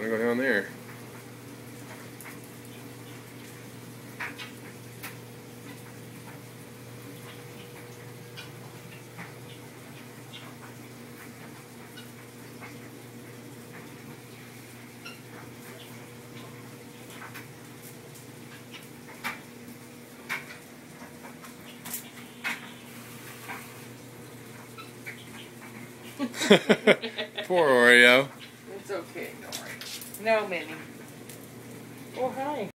Want to go down there? Poor Oreo. It's okay, No, Minnie. Oh, hi.